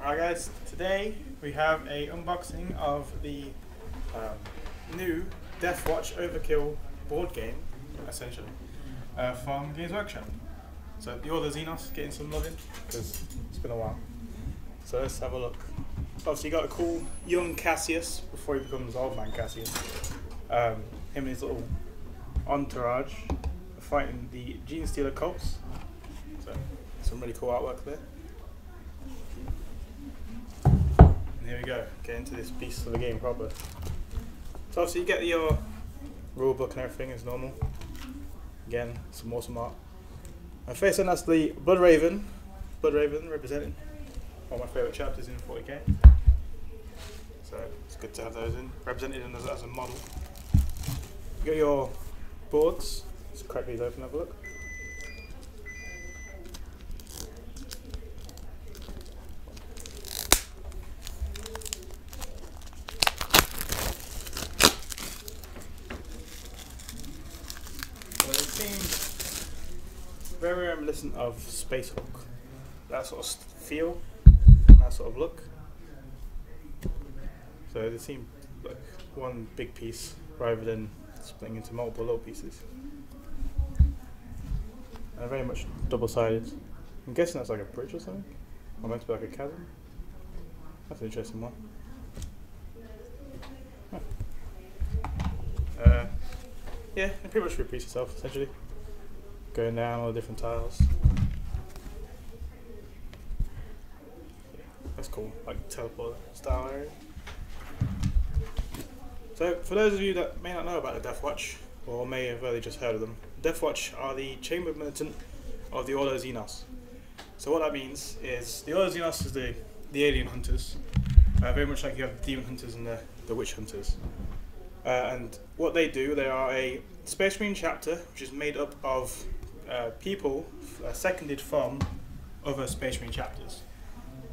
Alright guys, today we have a unboxing of the um, new Death Watch Overkill board game, essentially, uh, from Games Workshop. So you're the Xenos getting some loving because it's been a while. So let's have a look. Obviously, you got a cool young Cassius before he becomes old man Cassius. Um, him and his little entourage are fighting the Gene Stealer cults. So some really cool artwork there. And here we go, get into this beast of the game proper. So obviously you get your rule book and everything as normal. Again, some awesome art. And facing us the Blood Raven, Blood Raven representing one of my favourite chapters in 40k. So it's good to have those in, represented in as, as a model. You got your boards, let's crack these open, have a look. So they seem very reminiscent of Space Hulk. That sort of feel, that sort of look. So they seem like one big piece rather than splitting into multiple little pieces. And very much double sided. I'm guessing that's like a bridge or something? Or meant to be like a chasm? That's an interesting one. Huh. Uh, yeah, it pretty much repeats itself essentially. Going down all the different tiles. That's cool, like teleport style area. So, for those of you that may not know about the Death Watch, or may have only just heard of them, Death Watch are the chamber militant of the Ordo Xenos. So, what that means is the Ordo Xenos is the, the alien hunters, uh, very much like you have the demon hunters and the, the witch hunters. Uh, and what they do, they are a Space Marine chapter which is made up of uh, people uh, seconded from other Space Marine chapters.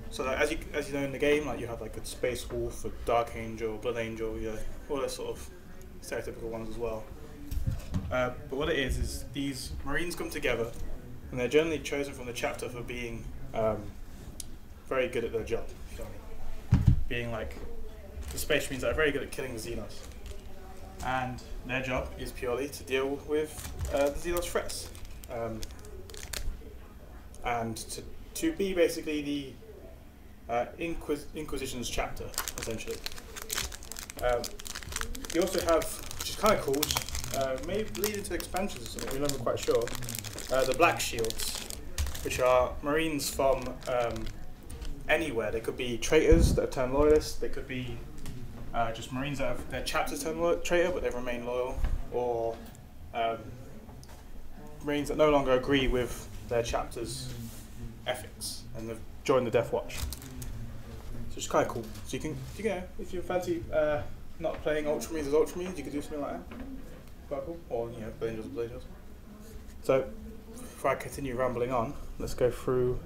So like, as you as you know in the game, like you have like a Space Wolf, a Dark Angel, Blood Angel, all those sort of stereotypical ones as well. Uh, but what it is is these Marines come together, and they're generally chosen from the chapter for being um, very good at their job. You know I mean. Being like the Space Marines are very good at killing the Xenos and their job is purely to deal with uh, the Xenos threats. Um, and to, to be basically the uh, Inquis- Inquisition's chapter, essentially. Um, you also have, which is kind of cool, which uh, may lead into expansions or something, we're never quite sure, uh, the Black Shields, which are Marines from um, anywhere. They could be traitors that have turned loyalists, they could be uh, just Marines that have their chapters turned traitor but they've remained loyal, or um, Marines that no longer agree with their chapter's ethics and they've joined the Death Watch. So it's kind of cool. So you can, you know, if you fancy uh, not playing Ultramarines as Ultramarines, you could do something like that. Quite cool. Or, you know, Blade Angels. So, before I continue rambling on, let's go through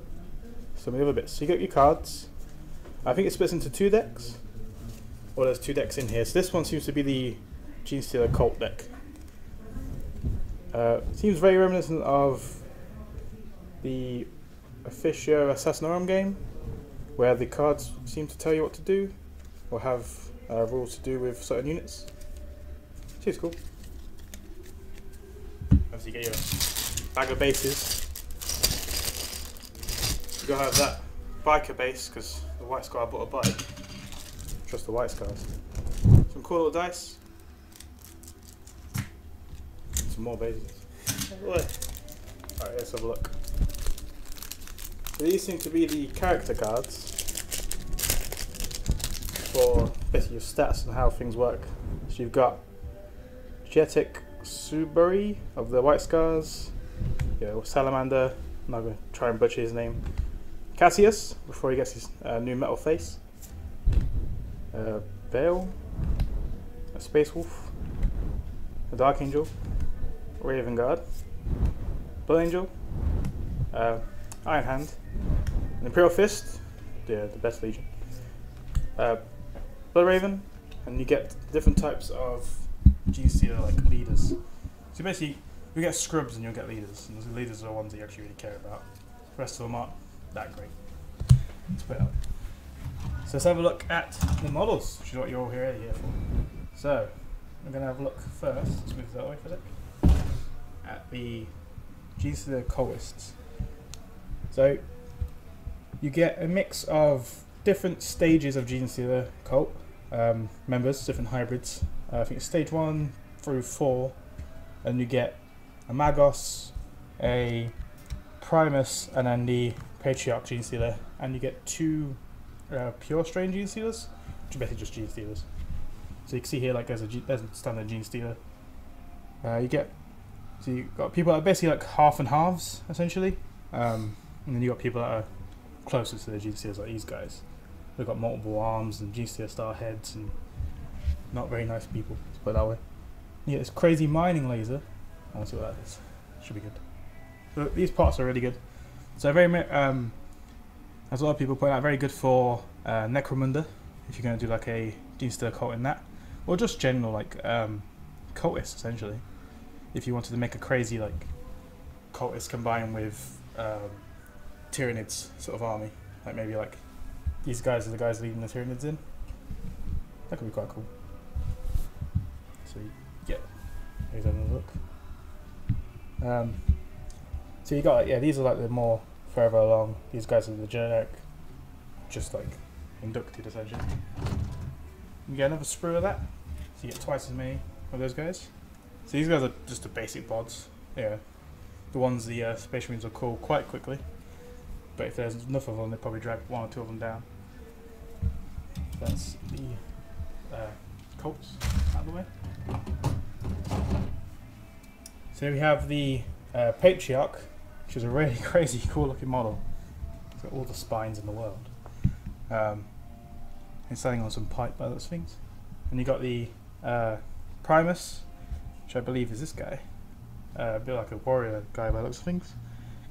some of the other bits. So you got your cards. I think it splits into two decks. Well, there's two decks in here. So this one seems to be the Gene Stealer Cult deck. Uh, seems very reminiscent of the Officio Assassinorum game, where the cards seem to tell you what to do, or have uh, rules to do with certain units. Seems cool. Obviously, you get your bag of bases. You gotta have that biker base because the White Scar bought a bike. Trust the White Scars. Some cool little dice. Some more bases. Alright, let's have a look. So these seem to be the character cards for basically your stats and how things work. So you've got Jetek Suberei of the White Scars, you know, Salamander, I'm not going to try and butcher his name, Cassius, before he gets his uh, new metal face, uh, Bale, a Space Wolf, a Dark Angel, Raven Guard, Blood Angel, uh, Iron Hand, an Imperial Fist, the the best legion. Uh, Blood Raven, and you get different types of GC like leaders. So basically, you get scrubs and you'll get leaders, and the leaders are the ones that you actually really care about. The rest of them aren't that great. Let's put it out. So let's have a look at the models, which is what you're all here, here for. So, we're going to have a look first, let's move that way for a sec, at the G's to the. So, you get a mix of different stages of Gene Stealer cult um, members, different hybrids. Uh, I think it's stage one through four, and you get a Magos, a Primus, and then the Patriarch Gene Stealer, and you get two uh, pure strain Gene Stealers, which are basically just Gene Stealers. So you can see here, like there's a, there's a standard Gene Stealer. Uh, you get so you've got people that are basically like half and halves essentially, um, and then you got people that are closest to the GCS, like these guys. They've got multiple arms and GCS star heads and not very nice people. Let's put it that way. Yeah, this crazy mining laser. I want to see what that is. Should be good. So these parts are really good. So very um, as a lot of people point out, very good for uh, Necromunda if you're going to do like a Stealer cult in that, or just general like um, cultist essentially. If you wanted to make a crazy like cultist combined with um, Tyranids sort of army, like maybe like these guys are the guys leading the Tyranids in. That could be quite cool. So yeah, here's another look. Um, so you got yeah, these are like the more further along. These guys are the generic, just like inducted essentially. You get another sprue of that, so you get twice as many of those guys. So these guys are just the basic bods. Yeah, the ones the uh, space marines will call quite quickly. But if there's enough of them, they probably drag one or two of them down. That's the uh, Colts out of the way. So we have the uh, Patriarch, which is a really crazy cool looking model. It's got all the spines in the world. Um, it's standing on some pipe by those things. And you got the uh, Primus, which I believe is this guy. Uh, a bit like a warrior guy by the looks of things.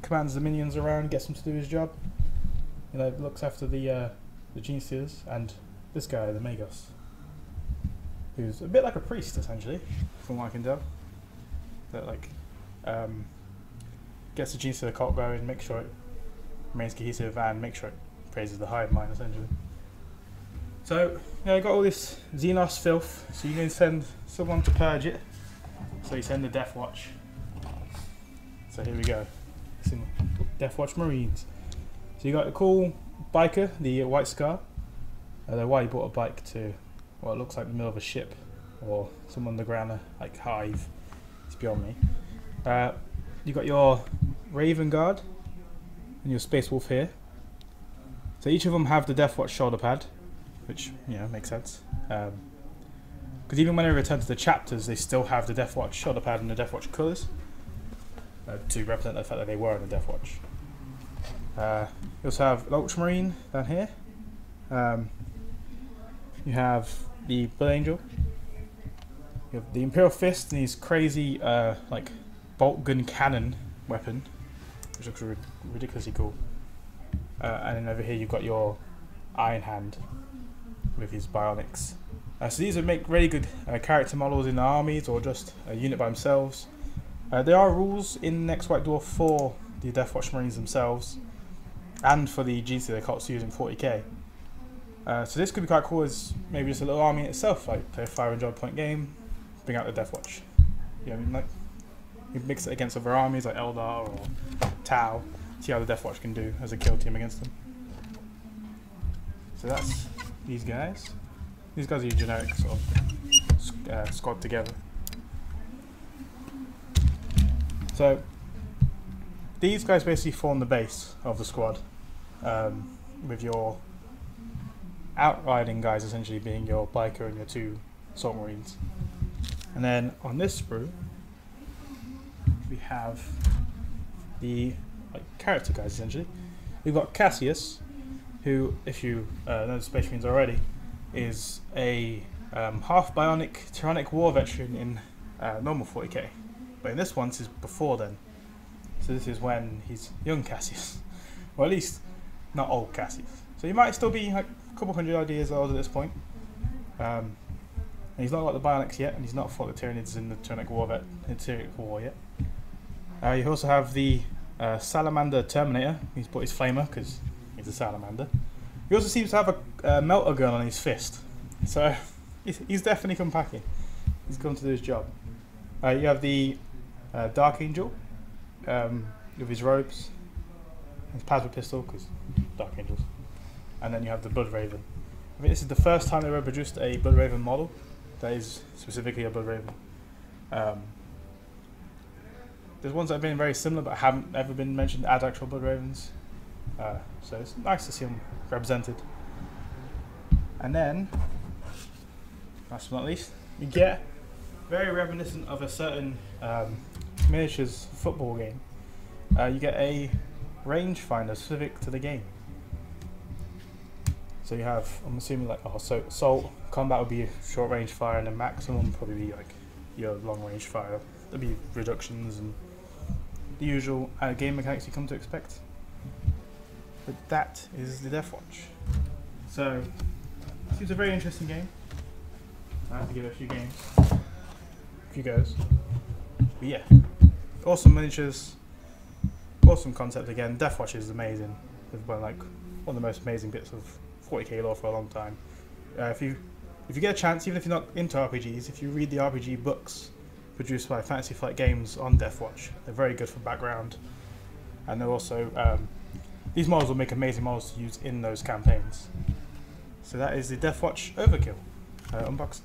Commands the minions around, gets them to do his job. You know, looks after the uh, the Stealers, and this guy, the Magos, who's a bit like a priest essentially, from what I can tell. That like um, gets the Gene Stealer cult going, makes sure it remains cohesive, and makes sure it praises the hive mind essentially. So yeah, I got all this Xenos filth, so you can send someone to purge it. So you send the Death Watch. So here we go. It's Death Watch Marines. So you got a cool biker, the White Scar. Don't know why he brought a bike to what looks like the middle of a ship or some underground like hive. It's beyond me. Uh, you got your Raven Guard and your Space Wolf here. So each of them have the Death Watch shoulder pad, which you know makes sense. Because even when they return to the chapters, they still have the Death Watch shoulder pad and the Death Watch colours uh, to represent the fact that they were in the Death Watch. Uh, you also have Ultramarine down here. Um, you have the Blood Angel. You have the Imperial Fist and his crazy uh, like bolt gun cannon weapon, which looks rid- ridiculously cool. Uh, and then over here you've got your Iron Hand with his bionics. Uh, so these would make really good uh, character models in the armies or just a unit by themselves. Uh, there are rules in Next White Dwarf for the Deathwatch Marines themselves and for the GC they in 40k. Uh, so this could be quite cool as maybe just a little army in itself, like play a fire and job point game, bring out the Death Watch. You know, like you mix it against other armies like Eldar or Tau, see how the Death Watch can do as a kill team against them. So that's these guys. These guys are your generic sort of uh, squad together. So these guys basically form the base of the squad, um, with your outriding guys essentially being your biker and your two salt marines. And then on this sprue, we have the like character guys essentially. We've got Cassius, who, if you uh, know the Space Marines already, is a um, half bionic tyrannic war veteran in uh, normal 40k. But in this one, this is before then. So this is when he's young Cassius. or at least not old Cassius. So he might still be like a couple hundred ideas old at this point. Um, and he's not got the Bionics yet, and he's not fought the Tyranids in the Tyrannic War, vet, in Tyrannic War yet. Uh, you also have the uh, Salamander Terminator. He's put his flamer because he's a salamander. He also seems to have a melter gun on his fist, so he's, he's definitely come packing. He's come to do his job. Uh, you have the uh, Dark Angel um, with his robes, his plasma pistol because Dark Angels, and then you have the Blood Raven. I think this is the first time they've ever produced a Blood Raven model that is specifically a Blood Raven. Um, there's ones that have been very similar but haven't ever been mentioned as actual Blood Ravens. Uh, so it's nice to see them represented. And then, last but not least, you get very reminiscent of a certain um, miniatures football game. Uh, you get a rangefinder specific to the game. So you have, I'm assuming like, oh, so assault combat would be short range fire, and then maximum would probably be like your long range fire. There'd be reductions and the usual uh, game mechanics you come to expect. But that is the Death Watch. So, seems a very interesting game. I have to give it a few games, a few goes. But yeah, awesome miniatures, awesome concept again. Death Watch is amazing. It's one like one of the most amazing bits of 40k lore for a long time. Uh, if you if you get a chance, even if you're not into RPGs, if you read the RPG books produced by Fantasy Flight Games on Death Watch, they're very good for background, and they're also um, these models will make amazing models to use in those campaigns. So that is the Death Watch Overkill uh, unboxing.